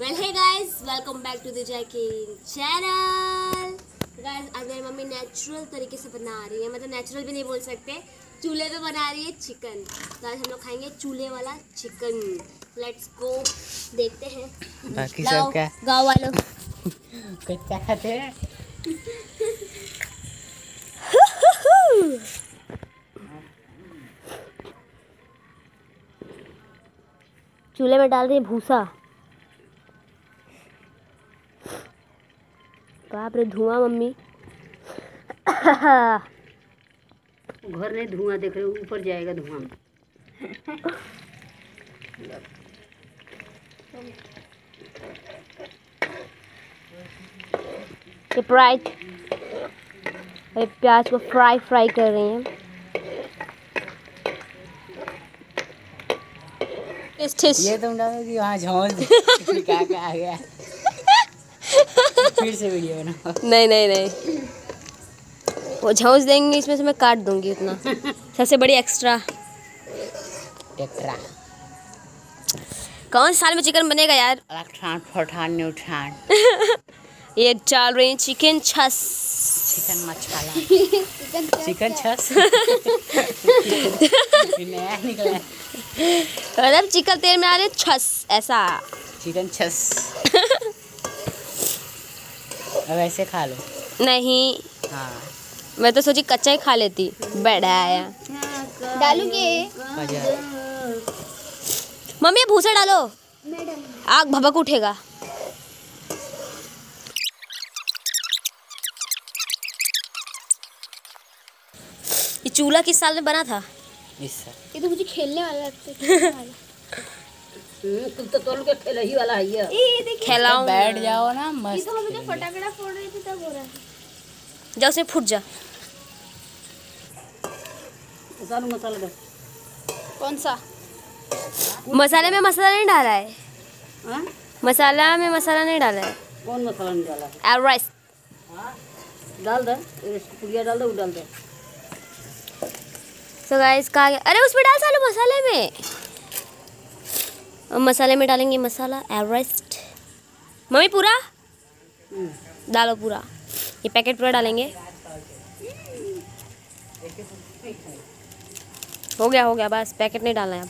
Well hey guys welcome back to the जैकिन channel guys आज मेरी mummy natural तरीके से बना रही है मतलब नेचुरल भी नहीं बोल सकते। चूल्हे पे बना रही है चिकन तो आज हम लोग खाएँगे चूल्हे वाला चिकन लेट्स गो देखते हैं। बाकी सब क्या? गाँव वालों। कच्चा खाते हैं? चूल्हे में डाल रही है भूसा। बाप रे धुआँ मम्मी। घर नहीं धुआँ देख रहे ऊपर जाएगा धुआँ अरे प्याज को फ्राई फ्राई कर रही हैं। ये तुम डालोगी वहाँ झोंस क्या क्या आ गया? फिर से वीडियो बनाओ। नहीं नहीं नहीं। वो झोंस देंगे इसमें से मैं काट दूँगी उतना। सबसे बड़ी एक्स्ट्रा कौन साल में चिकन बनेगा यार? ये डाल रही हैं चिकन छस चिकन मछाला चिकन छस। मतलब चिकन तेल में आ रहे छस ऐसा। चिकन छस अब ऐसे खा लो। नहीं। हाँ। मैं तो सोची कच्चा ही खा लेती। बड़ा आया। डालूँगे मज़ा मम्मी भूसा डालो। आग भभक उठेगा। ये चूल्हा किस साल में बना था? इससे ये तो मुझे खेलने वाला लगता है। तुम तो तोड़ के खेल ही वाला है ये ये बैठ जाओ ना ये मस्त तो हम जो फटाकड़ा फोड़ रहे थे तब हो रहा है। जा फूट जा। मसाला दो। कौन सा? मसाले में मसाला नहीं डाला है। हाँ? मसाला में मसाला नहीं डाला है। कौन मसाला नहीं डाला है? राइस। डाल दे पुड़िया डाल दे वो डाल दे। सो गाइस कहा गया? अरे उसमें डाल सालो मसाले में। अब मसाले में डालेंगे मसाला एवरेस्ट मम्मी पूरा? डालो पूरा। ये पैकेट पूरा डालेंगे। हो गया हो गया बस पैकेट नहीं डालना है अब।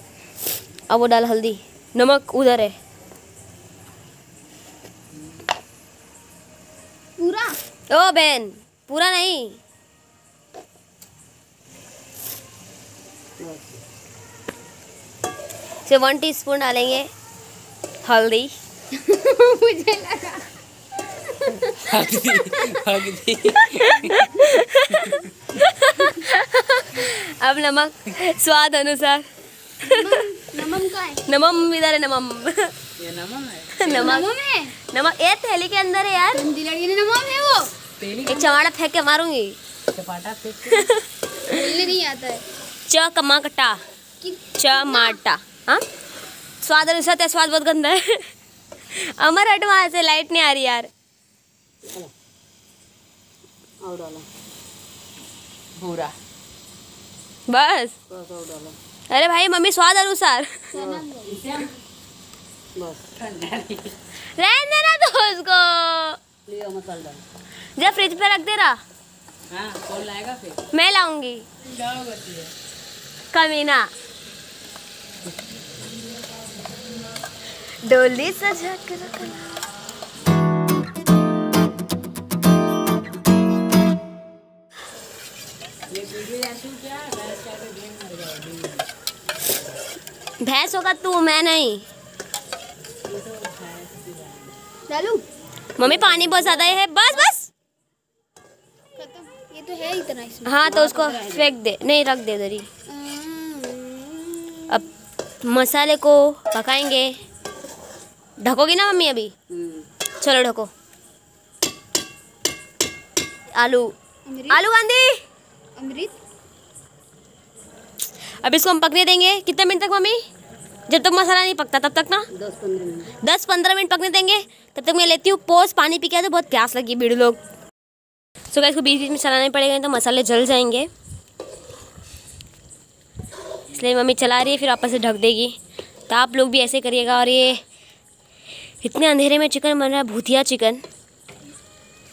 अब वो डाल हल्दी। नमक उधर है। पूरा? ओ बहन पूरा नहीं। से वन टीस्पून डालेंगे हल्दी। मुझे लगा। हल्दी हल्दी। अब नमक स्वाद अनुसार। नमक का है नमम इधर है नमम। ये नमक है। नमक। नमक है? नमक ये थैली के अंदर है यार। लड़की ने नमक है वो। तेली एक चमाड़ा फेंक के मारूँगी। चपाटा फेंक के। बोलने नहीं आता है। च कमाकटा। कि चमाटा हाँ? स्वाद अनुसार तेरा स्वाद बहुत गंदा है। अमर हट वहाँ से लाइट नहीं आ रही यार। और डालो। बस। और डालो। अरे भाई मम्मी स्वाद अनुसार रहने देना तो उसको। जब फ्रिज पे रख दे रहा हाँ कौन लाएगा फिर? मैं लाऊँगी। कमीना। डोली सजा के रखना। भैंस होगा तू मैं नहीं। डालू मम्मी पानी बहुत ज़्यादा है। बस बस। ये तो है इतना इसमें। हाँ तो उसको फेंक दे। नहीं रख दे दरी। अब मसाले को पकाएँगे। ढकोगी ना मम्मी अभी? हम्म, चलो ढको। आलू। आलू गांधी। अमृत? अब इसको हम पकने देंगे। कितने मिनट तक मम्मी? जब तक मसाला नहीं पकता तब तक ना? दस पंद्रह मिनट। दस पंद्रह मिनट पकने देंगे। तब तक मैं लेती हूँ पोज पानी पी के तो बहुत प्यास लगी बीड़ू लोग। सो so, इसको बीच बीच में चलाना पड़ेगा तो मसाले जल जाएँगे। इसलिए मम्मी चला रही है फिर वापस से ढक देगी। तो आप लोग भी ऐसे करिएगा और ये इतने अंधेरे में चिकन बन रहा है भूतिया चिकन।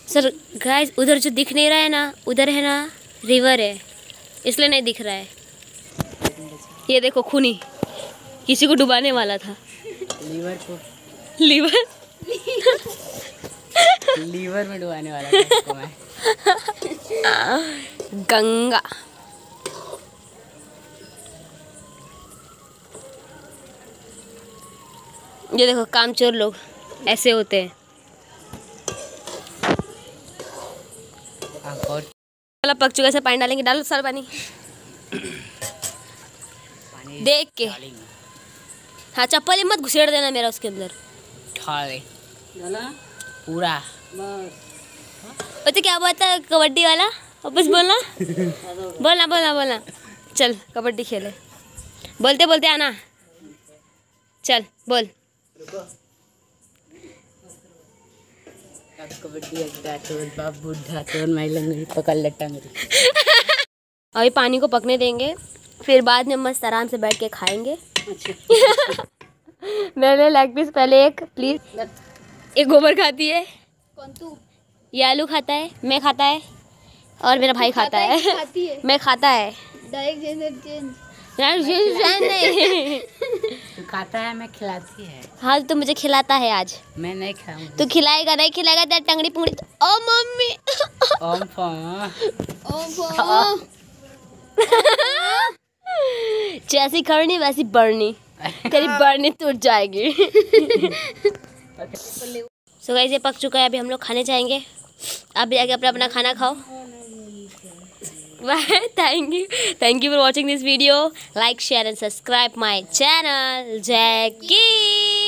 सर गाइस उधर जो दिख नहीं रहा है ना उधर है ना रिवर है। इसलिए नहीं दिख रहा है। ये देखो खूनी। किसी को डुबाने वाला था। लीवर को। लीवर लीवर में डुबाने वाला था मैं। गंगा। ये देखो कामचोर लोग ऐसे होते हैं। वाला पक चुका है पानी डालेंगे। डालो सारा पानी। देख के। हाँ चप्पल मत घुसेड़ देना मेरा उसके अंदर। पूरा। बस। पता क्या बात है कबड्डी वाला? वापस बोलना? बोलना बोलना बोलना। चल कबड्डी खेले। बोलते बोलते आना। चल बोल। अड्डा बाप बुढ़ा पकड़ टंगड़ी। अभी पानी को पकने देंगे फिर बाद में मस्त आराम से बैठ के खाएँगे। अच्छा। मैंने लेग पीस पहले एक प्लीज़ एक गोबर खाती है। कौन तू? ये आलू खाता है मैं खाता है और मेरा भाई खाता है है। मैं खाता है। डायरेक्ट चेंज यार नहीं तू खाता है मैं खिलाती है। हाँ तो मुझे खिलाता है आज। मैं नहीं खाऊँगी। तू खिलाएगा नहीं खिलाएगा तेरा टंगड़ी पुंगड़ी तो- ओ मम्मी। ओम जैसी करनी वैसी बढ़नी। तेरी बढ़नी टूट जाएगी। सो गाइस ये पक चुका है अभी हम लोग खाने जाएँगे। आप भी आके अपना अपना खाना खाओ। Bye. Thank you. Thank you for watching this video. Like, share and subscribe my channel. Jackie.